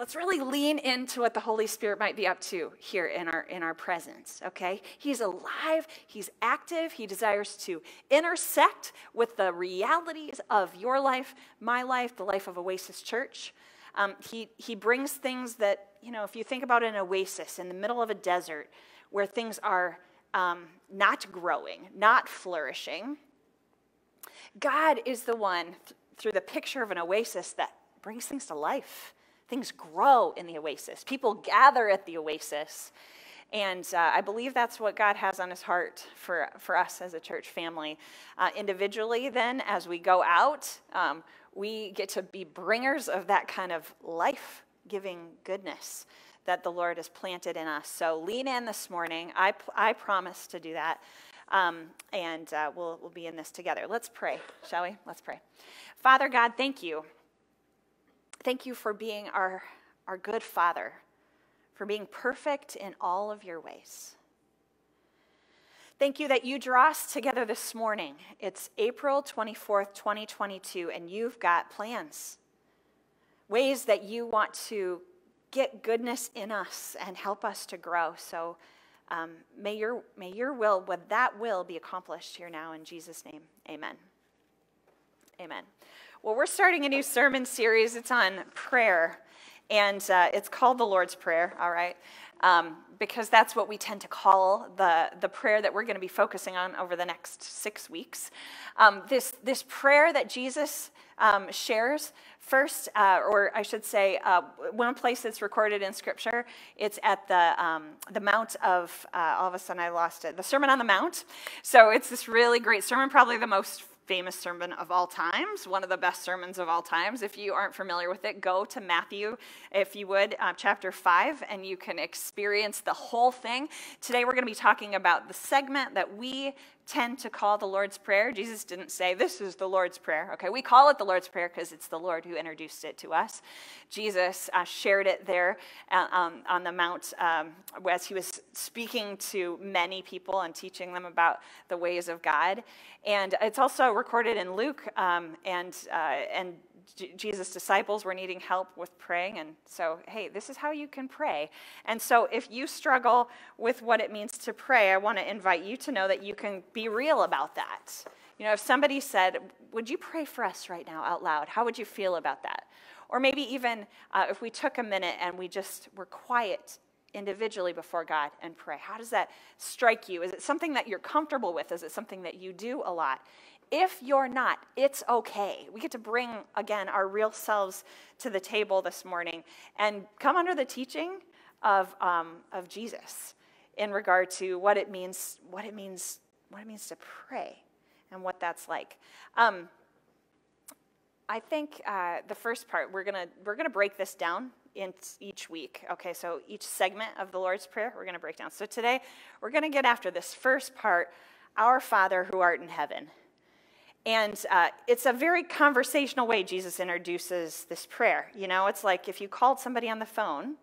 let's really lean into what the Holy Spirit might be up to here in our in our presence, okay? He's alive, he's active, he desires to intersect with the realities of your life, my life, the life of Oasis Church. Um, he, he brings things that, you know, if you think about an oasis in the middle of a desert where things are um, not growing, not flourishing, God is the one, th- through the picture of an oasis, that brings things to life. Things grow in the oasis. People gather at the oasis. And uh, I believe that's what God has on his heart for, for us as a church family. Uh, individually, then, as we go out, um, we get to be bringers of that kind of life giving goodness that the Lord has planted in us. So lean in this morning. I, I promise to do that. Um, and uh, we'll, we'll be in this together. Let's pray, shall we? Let's pray. Father God, thank you. Thank you for being our, our good Father, for being perfect in all of your ways. Thank you that you draw us together this morning. It's April 24th, 2022, and you've got plans, ways that you want to get goodness in us and help us to grow. So um, may, your, may your will, with that will, be accomplished here now in Jesus' name. Amen. Amen. Well, we're starting a new sermon series. It's on prayer, and uh, it's called the Lord's Prayer, all right? Um, because that's what we tend to call the, the prayer that we're going to be focusing on over the next six weeks. Um, this, this prayer that Jesus um, shares first, uh, or I should say, uh, one place that's recorded in Scripture, it's at the, um, the Mount of, uh, all of a sudden I lost it, the Sermon on the Mount. So it's this really great sermon, probably the most famous sermon of all times, one of the best sermons of all times. If you aren't familiar with it, go to Matthew, if you would, uh, chapter 5, and you can experience the whole thing. Today, we're going to be talking about the segment that we tend to call the Lord's Prayer. Jesus didn't say, This is the Lord's Prayer. Okay, we call it the Lord's Prayer because it's the Lord who introduced it to us. Jesus uh, shared it there uh, um, on the Mount um, as he was speaking to many people and teaching them about the ways of God. And it's also recorded in Luke, um, and, uh, and Jesus' disciples were needing help with praying. And so, hey, this is how you can pray. And so, if you struggle with what it means to pray, I want to invite you to know that you can be real about that. You know, if somebody said, Would you pray for us right now out loud? How would you feel about that? Or maybe even uh, if we took a minute and we just were quiet individually before God and pray. How does that strike you? Is it something that you're comfortable with? Is it something that you do a lot? If you're not, it's okay. We get to bring, again, our real selves to the table this morning and come under the teaching of, um, of Jesus in regard to what it means, what it means, what it means to pray and what that's like. Um, I think uh, the first part we're gonna we're gonna break this down in each week. Okay, so each segment of the Lord's Prayer we're gonna break down. So today we're gonna get after this first part, Our Father who art in heaven. And uh, it's a very conversational way Jesus introduces this prayer. You know, it's like if you called somebody on the phone,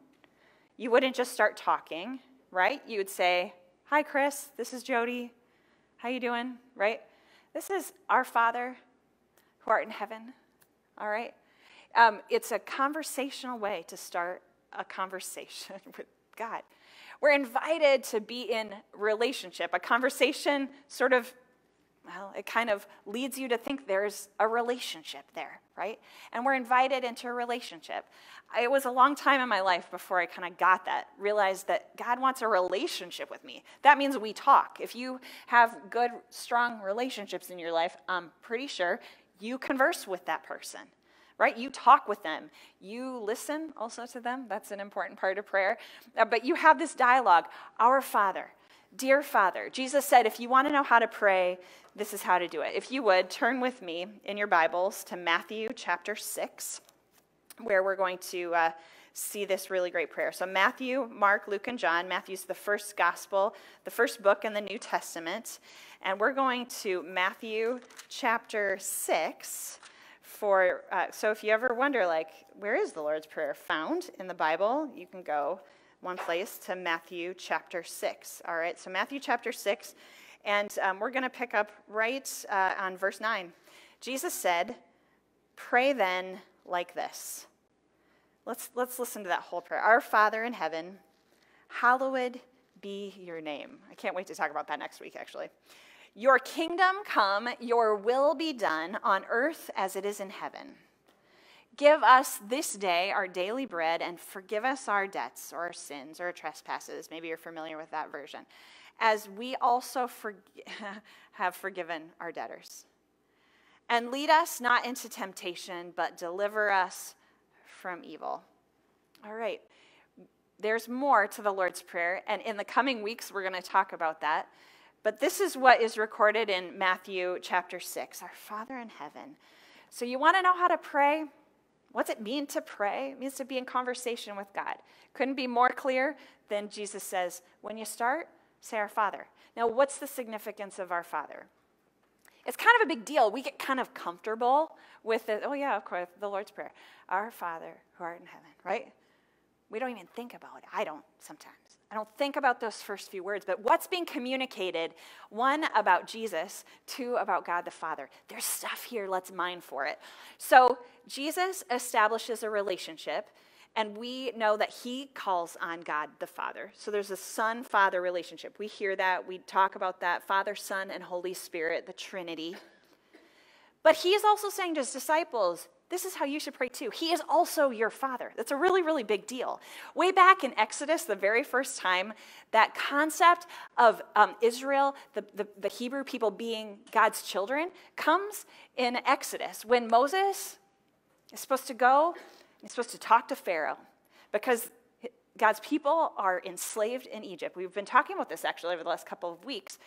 you wouldn't just start talking, right? You would say, "Hi, Chris. This is Jody. How you doing?" Right? This is our Father who art in heaven. All right. Um, it's a conversational way to start a conversation with God. We're invited to be in relationship. A conversation sort of well, it kind of leads you to think there's a relationship there, right? And we're invited into a relationship. It was a long time in my life before I kind of got that, realized that God wants a relationship with me. That means we talk. If you have good, strong relationships in your life, I'm pretty sure you converse with that person right? You talk with them. You listen also to them. That's an important part of prayer. Uh, but you have this dialogue Our Father, Dear Father, Jesus said, if you want to know how to pray, this is how to do it. If you would, turn with me in your Bibles to Matthew chapter 6, where we're going to uh, see this really great prayer. So, Matthew, Mark, Luke, and John. Matthew's the first gospel, the first book in the New Testament. And we're going to Matthew chapter 6 for, uh, so if you ever wonder, like, where is the Lord's Prayer found in the Bible, you can go one place to Matthew chapter 6. All right, so Matthew chapter 6, and um, we're going to pick up right uh, on verse 9. Jesus said, Pray then like this Let's, let's listen to that whole prayer. Our Father in heaven, hallowed be your name. I can't wait to talk about that next week, actually. Your kingdom come, your will be done on earth as it is in heaven. Give us this day our daily bread and forgive us our debts or our sins or our trespasses. Maybe you're familiar with that version. As we also have forgiven our debtors. And lead us not into temptation, but deliver us from evil. All right. There's more to the Lord's Prayer, and in the coming weeks, we're going to talk about that. But this is what is recorded in Matthew chapter 6 Our Father in heaven. So, you want to know how to pray? What's it mean to pray? It means to be in conversation with God. Couldn't be more clear than Jesus says, when you start, say our Father. Now, what's the significance of our Father? It's kind of a big deal. We get kind of comfortable with it. Oh, yeah, of course, the Lord's Prayer. Our Father who art in heaven, right? We don't even think about it. I don't sometimes. I don't think about those first few words, but what's being communicated? One, about Jesus, two, about God the Father. There's stuff here, let's mine for it. So, Jesus establishes a relationship, and we know that he calls on God the Father. So, there's a son father relationship. We hear that, we talk about that Father, Son, and Holy Spirit, the Trinity. But he is also saying to his disciples, this is how you should pray too. He is also your father. That's a really, really big deal. Way back in Exodus, the very first time, that concept of um, Israel, the, the, the Hebrew people being God's children, comes in Exodus when Moses is supposed to go, he's supposed to talk to Pharaoh because God's people are enslaved in Egypt. We've been talking about this actually over the last couple of weeks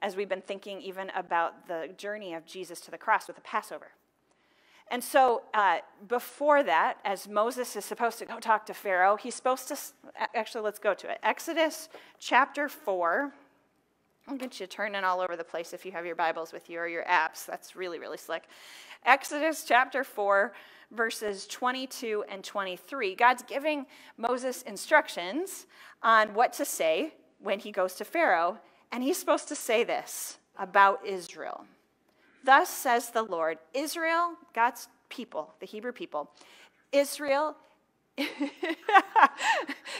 as we've been thinking even about the journey of Jesus to the cross with the Passover. And so, uh, before that, as Moses is supposed to go talk to Pharaoh, he's supposed to, actually, let's go to it. Exodus chapter 4. I'll get you turning all over the place if you have your Bibles with you or your apps. That's really, really slick. Exodus chapter 4, verses 22 and 23. God's giving Moses instructions on what to say when he goes to Pharaoh, and he's supposed to say this about Israel. Thus says the Lord Israel, God's people, the Hebrew people, Israel.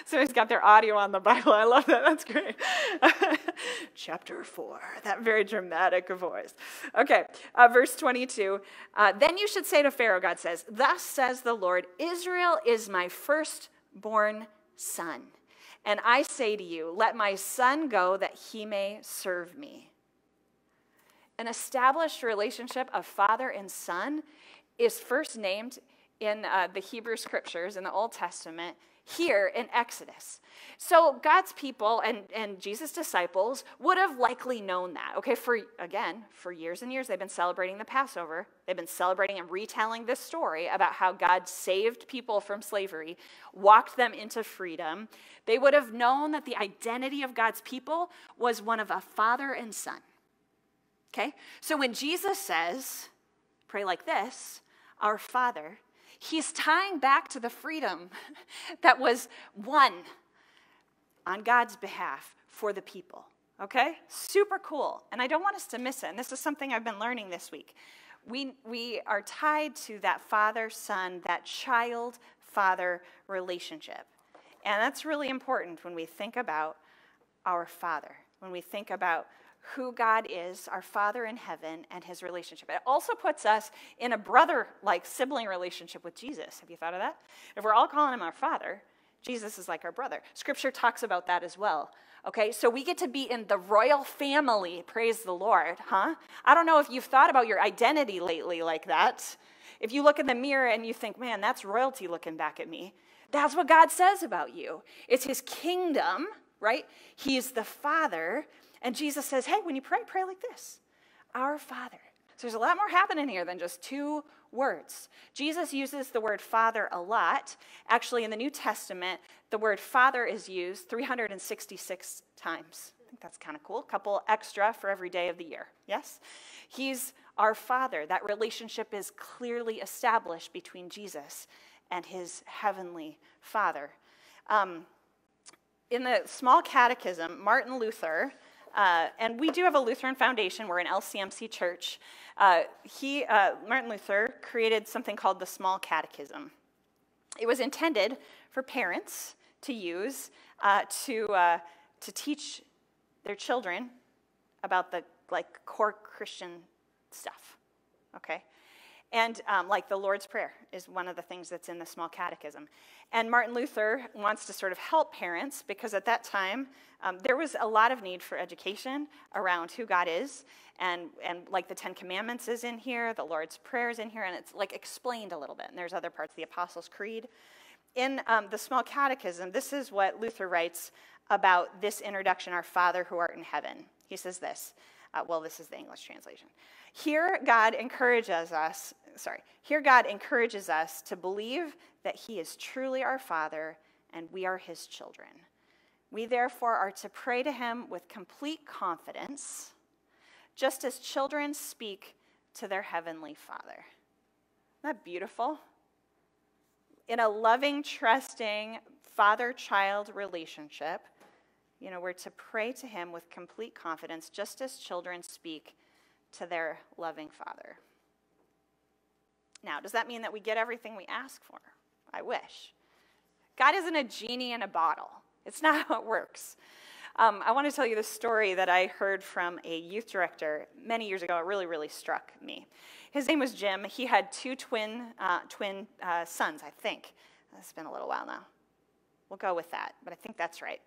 so he's got their audio on the Bible. I love that. That's great. Chapter 4, that very dramatic voice. Okay, uh, verse 22. Uh, then you should say to Pharaoh, God says, Thus says the Lord, Israel is my firstborn son. And I say to you, Let my son go that he may serve me. An established relationship of father and son is first named in uh, the Hebrew scriptures in the Old Testament here in Exodus. So God's people and, and Jesus' disciples would have likely known that. Okay, for again, for years and years, they've been celebrating the Passover. They've been celebrating and retelling this story about how God saved people from slavery, walked them into freedom. They would have known that the identity of God's people was one of a father and son. Okay? So when Jesus says, pray like this, our Father, he's tying back to the freedom that was won on God's behalf for the people. Okay? Super cool. And I don't want us to miss it. And this is something I've been learning this week. We, we are tied to that father son, that child father relationship. And that's really important when we think about our father, when we think about who God is, our Father in heaven, and his relationship. It also puts us in a brother like sibling relationship with Jesus. Have you thought of that? If we're all calling him our Father, Jesus is like our brother. Scripture talks about that as well. Okay, so we get to be in the royal family, praise the Lord, huh? I don't know if you've thought about your identity lately like that. If you look in the mirror and you think, man, that's royalty looking back at me, that's what God says about you. It's his kingdom, right? He's the Father, and Jesus says, hey, when you pray, pray like this Our Father. So there's a lot more happening here than just two words. Jesus uses the word Father a lot. Actually, in the New Testament, the word Father is used 366 times. I think that's kind of cool. A couple extra for every day of the year. Yes? He's our Father. That relationship is clearly established between Jesus and his heavenly Father. Um, in the small catechism, Martin Luther uh, and we do have a Lutheran foundation. We're an LCMC church. Uh, he, uh, Martin Luther created something called the Small Catechism. It was intended for parents to use uh, to, uh, to teach their children about the like core Christian stuff. Okay? And um, like the Lord's Prayer is one of the things that's in the small catechism. And Martin Luther wants to sort of help parents because at that time um, there was a lot of need for education around who God is. And, and like the Ten Commandments is in here, the Lord's Prayer is in here, and it's like explained a little bit. And there's other parts, the Apostles' Creed. In um, the small catechism, this is what Luther writes about this introduction, Our Father who art in heaven. He says this. Uh, well, this is the English translation. Here, God encourages us, sorry, here, God encourages us to believe that He is truly our Father and we are His children. We therefore are to pray to Him with complete confidence, just as children speak to their Heavenly Father. Isn't that beautiful? In a loving, trusting father child relationship, you know, we're to pray to Him with complete confidence, just as children speak to their loving Father. Now, does that mean that we get everything we ask for? I wish. God isn't a genie in a bottle, it's not how it works. Um, I want to tell you the story that I heard from a youth director many years ago. It really, really struck me. His name was Jim. He had two twin, uh, twin uh, sons, I think. It's been a little while now. We'll go with that, but I think that's right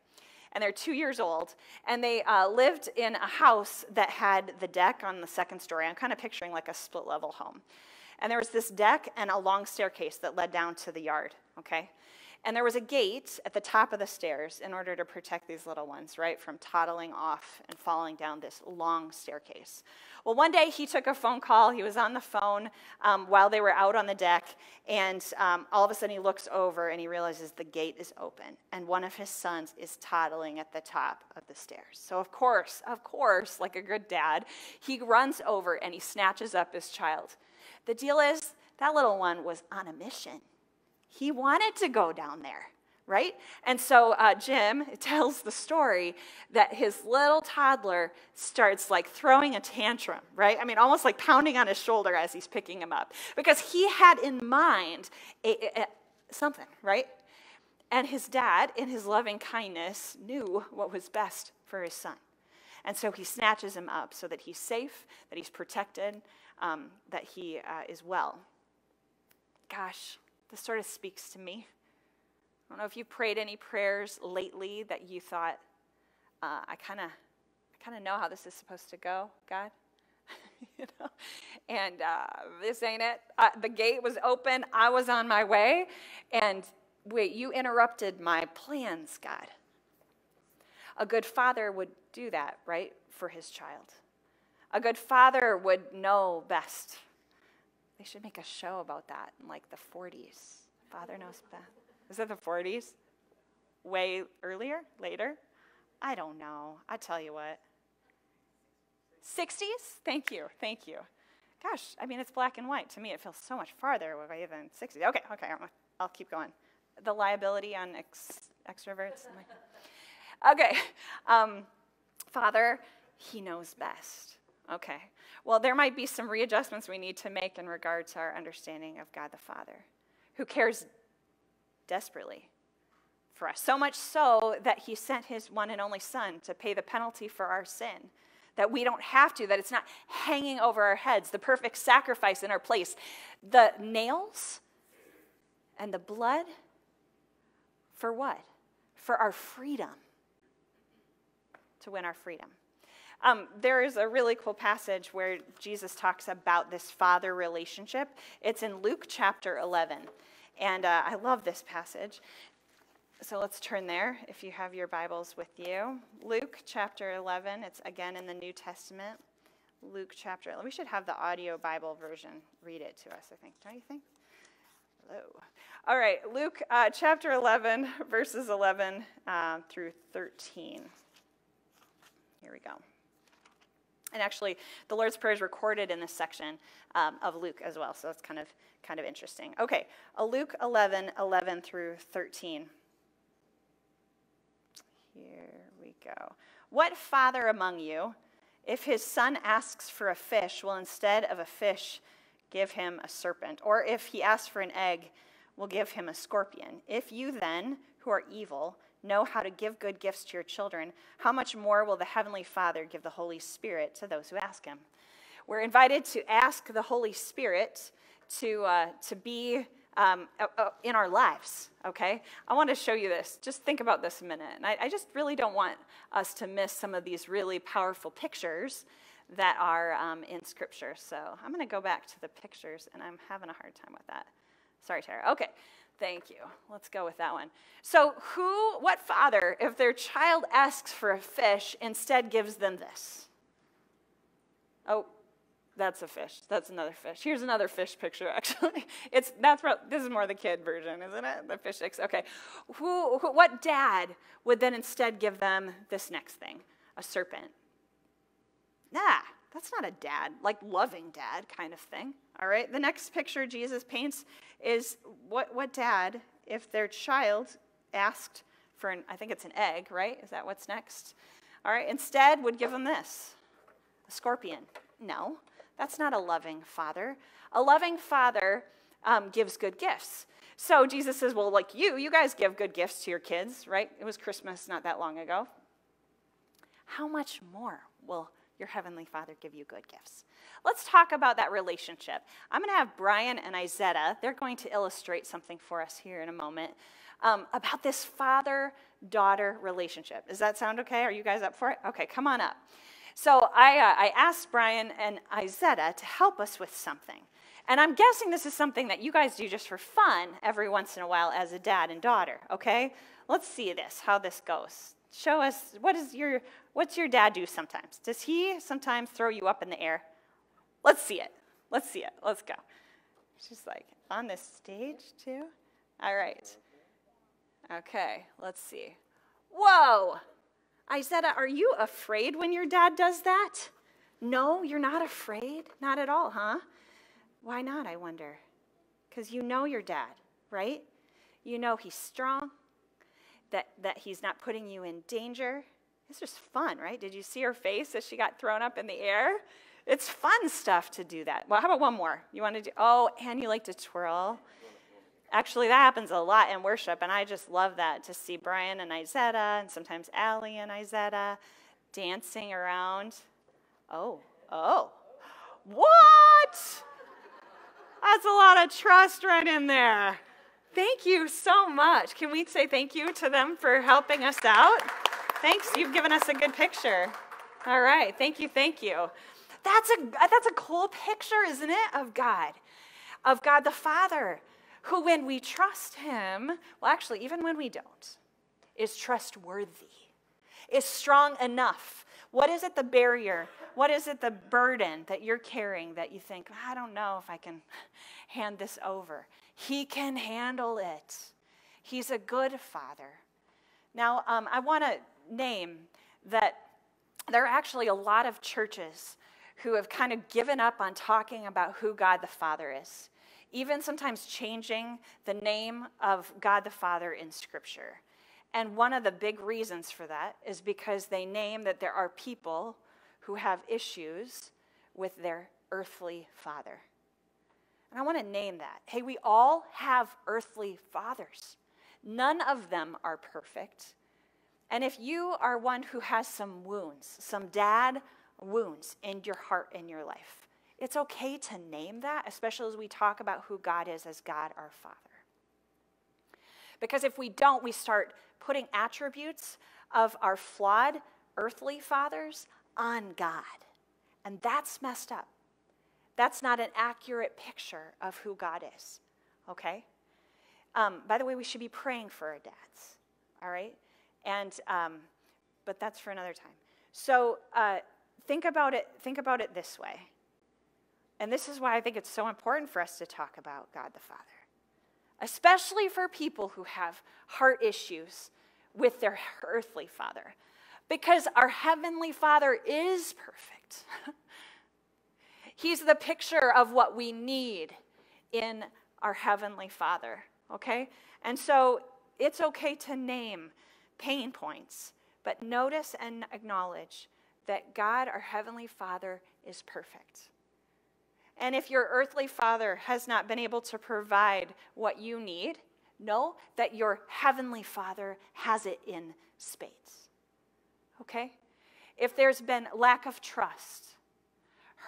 and they're two years old, and they uh, lived in a house that had the deck on the second story. I'm kind of picturing like a split level home. And there was this deck and a long staircase that led down to the yard, okay? And there was a gate at the top of the stairs in order to protect these little ones, right, from toddling off and falling down this long staircase. Well, one day he took a phone call. He was on the phone um, while they were out on the deck, and um, all of a sudden he looks over and he realizes the gate is open, and one of his sons is toddling at the top of the stairs. So, of course, of course, like a good dad, he runs over and he snatches up his child. The deal is, that little one was on a mission. He wanted to go down there right? And so uh, Jim tells the story that his little toddler starts like throwing a tantrum, right? I mean, almost like pounding on his shoulder as he's picking him up because he had in mind a, a, a, something, right? And his dad, in his loving kindness, knew what was best for his son. And so he snatches him up so that he's safe, that he's protected, um, that he uh, is well. Gosh, this sort of speaks to me. I don't know if you prayed any prayers lately that you thought, uh, I kind of, I kind of know how this is supposed to go, God. you know, and uh, this ain't it. Uh, the gate was open. I was on my way, and wait, you interrupted my plans, God. A good father would do that, right, for his child. A good father would know best. They should make a show about that in like the 40s. Father knows best. Is it the 40s? Way earlier? Later? I don't know. I tell you what. 60s? Thank you. Thank you. Gosh, I mean, it's black and white. To me, it feels so much farther away than 60s. Okay, okay, I'll keep going. The liability on ex- extroverts. okay. Um, Father, He knows best. Okay. Well, there might be some readjustments we need to make in regard to our understanding of God the Father, who cares desperately for us. So much so that he sent his one and only son to pay the penalty for our sin. That we don't have to, that it's not hanging over our heads, the perfect sacrifice in our place. The nails and the blood for what? For our freedom. To win our freedom. Um, there is a really cool passage where Jesus talks about this father relationship. It's in Luke chapter 11. And uh, I love this passage. So let's turn there if you have your Bibles with you. Luke chapter 11, it's again in the New Testament. Luke chapter, we should have the audio Bible version read it to us, I think. Don't you think? Hello. All right, Luke uh, chapter 11, verses 11 uh, through 13. Here we go. And actually, the Lord's Prayer is recorded in this section um, of Luke as well, so it's kind of kind of interesting. Okay, uh, Luke 11, 11 through 13. Here we go. What father among you, if his son asks for a fish, will instead of a fish give him a serpent? Or if he asks for an egg, will give him a scorpion. If you then, who are evil, know how to give good gifts to your children, how much more will the Heavenly Father give the Holy Spirit to those who ask Him? We're invited to ask the Holy Spirit to, uh, to be um, in our lives, okay? I want to show you this. Just think about this a minute. And I, I just really don't want us to miss some of these really powerful pictures that are um, in Scripture. So I'm going to go back to the pictures, and I'm having a hard time with that. Sorry, Tara. Okay. Thank you. Let's go with that one. So, who, what father, if their child asks for a fish, instead gives them this? Oh, that's a fish. That's another fish. Here's another fish picture. Actually, it's that's this is more the kid version, isn't it? The fish sticks. Okay, who, who, what dad would then instead give them this next thing? A serpent. Nah, that's not a dad, like loving dad kind of thing. All right. The next picture Jesus paints is what what dad, if their child asked for an, I think it's an egg, right? Is that what's next? All right. Instead, would give them this, a scorpion. No, that's not a loving father. A loving father um, gives good gifts. So Jesus says, well, like you, you guys give good gifts to your kids, right? It was Christmas not that long ago. How much more will your heavenly father give you good gifts? Let's talk about that relationship. I'm going to have Brian and Izetta, they're going to illustrate something for us here in a moment um, about this father daughter relationship. Does that sound okay? Are you guys up for it? Okay, come on up. So I, uh, I asked Brian and Izetta to help us with something. And I'm guessing this is something that you guys do just for fun every once in a while as a dad and daughter, okay? Let's see this, how this goes. Show us, what is your, what's your dad do sometimes? Does he sometimes throw you up in the air? Let's see it. Let's see it. Let's go. She's like, on the stage too? All right. Okay, let's see. Whoa! I said, Are you afraid when your dad does that? No, you're not afraid? Not at all, huh? Why not, I wonder? Because you know your dad, right? You know he's strong, that, that he's not putting you in danger. It's just fun, right? Did you see her face as she got thrown up in the air? It's fun stuff to do that. Well, how about one more? You want to do, oh, and you like to twirl. Actually, that happens a lot in worship, and I just love that to see Brian and Izetta, and sometimes Allie and Izetta dancing around. Oh, oh, what? That's a lot of trust right in there. Thank you so much. Can we say thank you to them for helping us out? Thanks, you've given us a good picture. All right, thank you, thank you. That's a, that's a cool picture, isn't it, of God, of God the Father who, when we trust him, well, actually, even when we don't, is trustworthy, is strong enough. What is it, the barrier? What is it, the burden that you're carrying that you think, I don't know if I can hand this over? He can handle it. He's a good father. Now, um, I want to name that there are actually a lot of churches who have kind of given up on talking about who God the Father is even sometimes changing the name of God the Father in Scripture. And one of the big reasons for that is because they name that there are people who have issues with their earthly father. And I want to name that. Hey, we all have earthly fathers. None of them are perfect. And if you are one who has some wounds, some dad wounds in your heart, in your life, it's okay to name that, especially as we talk about who God is as God our Father. Because if we don't, we start putting attributes of our flawed earthly fathers on God. And that's messed up. That's not an accurate picture of who God is, okay? Um, by the way, we should be praying for our dads, all right? And, um, but that's for another time. So uh, think about it. Think about it this way. And this is why I think it's so important for us to talk about God the Father, especially for people who have heart issues with their earthly father, because our heavenly Father is perfect. He's the picture of what we need in our heavenly Father, okay? And so it's okay to name pain points, but notice and acknowledge that God, our heavenly Father, is perfect. And if your earthly father has not been able to provide what you need, know that your heavenly father has it in spades. Okay? If there's been lack of trust,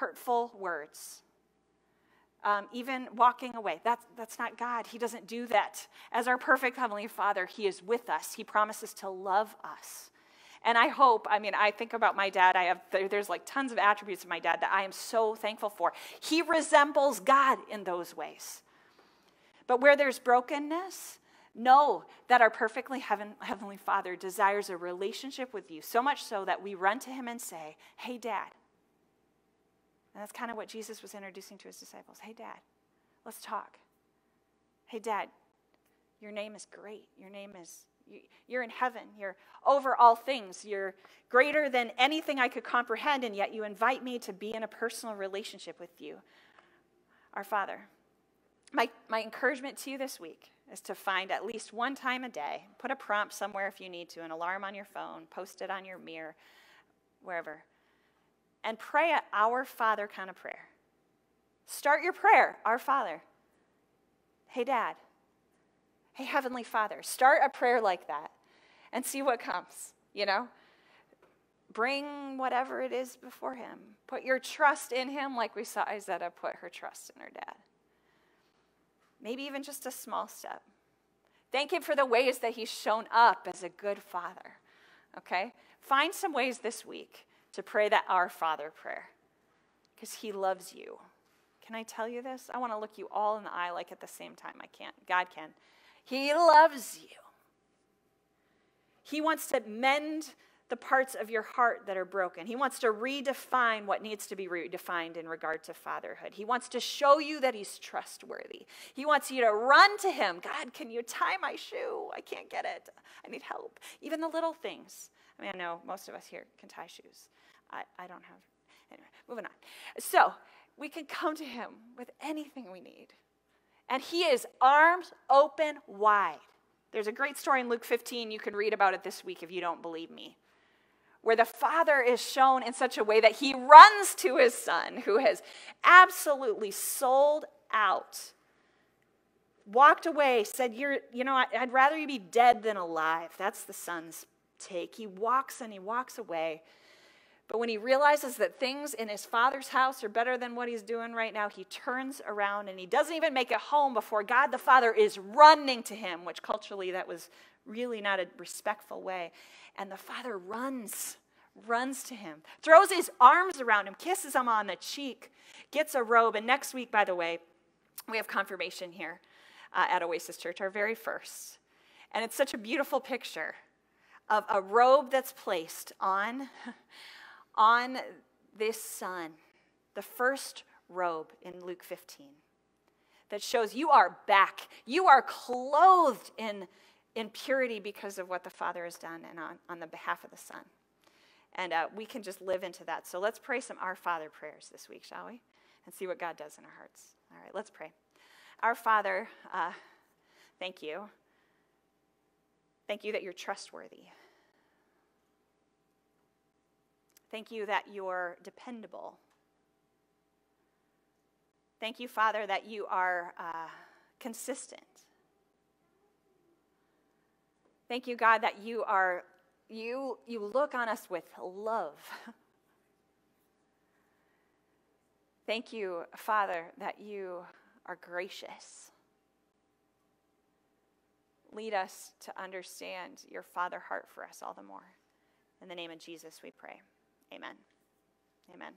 hurtful words, um, even walking away. That's, that's not God. He doesn't do that. As our perfect Heavenly Father, He is with us. He promises to love us. And I hope, I mean, I think about my dad. I have, there's like tons of attributes of my dad that I am so thankful for. He resembles God in those ways. But where there's brokenness, know that our perfectly heaven, Heavenly Father desires a relationship with you, so much so that we run to Him and say, Hey, Dad. And that's kind of what Jesus was introducing to His disciples. Hey, Dad, let's talk. Hey, Dad, your name is great. Your name is you're in heaven. You're over all things. You're greater than anything I could comprehend, and yet you invite me to be in a personal relationship with you, our Father. My, my encouragement to you this week is to find at least one time a day, put a prompt somewhere if you need to, an alarm on your phone, post it on your mirror, wherever, and pray a Our Father kind of prayer. Start your prayer, Our Father. Hey, Dad, Hey, Heavenly Father, start a prayer like that and see what comes, you know? Bring whatever it is before Him. Put your trust in Him, like we saw Izetta put her trust in her dad. Maybe even just a small step. Thank Him for the ways that He's shown up as a good Father, okay? Find some ways this week to pray that Our Father prayer because He loves you. Can I tell you this? I want to look you all in the eye like at the same time. I can't. God can. He loves you. He wants to mend the parts of your heart that are broken. He wants to redefine what needs to be redefined in regard to fatherhood. He wants to show you that he's trustworthy. He wants you to run to him. God, can you tie my shoe? I can't get it. I need help. Even the little things. I mean, I know most of us here can tie shoes. I, I don't have. Anyway, moving on. So we can come to him with anything we need. And he is arms open wide. There's a great story in Luke 15. You can read about it this week if you don't believe me. Where the father is shown in such a way that he runs to his son, who has absolutely sold out, walked away, said, You're, You know, I'd rather you be dead than alive. That's the son's take. He walks and he walks away. But when he realizes that things in his father's house are better than what he's doing right now, he turns around and he doesn't even make it home before God the Father is running to him, which culturally that was really not a respectful way. And the father runs, runs to him, throws his arms around him, kisses him on the cheek, gets a robe. And next week, by the way, we have confirmation here uh, at Oasis Church, our very first. And it's such a beautiful picture of a robe that's placed on on this son, the first robe in Luke 15, that shows you are back. You are clothed in, in purity because of what the Father has done and on, on the behalf of the Son. And uh, we can just live into that. So let's pray some Our Father prayers this week, shall we? And see what God does in our hearts. All right, let's pray. Our Father, uh, thank you. Thank you that you're trustworthy. Thank you that you're dependable. Thank you, Father, that you are uh, consistent. Thank you, God, that you are you you look on us with love. Thank you, Father, that you are gracious. Lead us to understand your Father heart for us all the more. In the name of Jesus, we pray. Amen. Amen.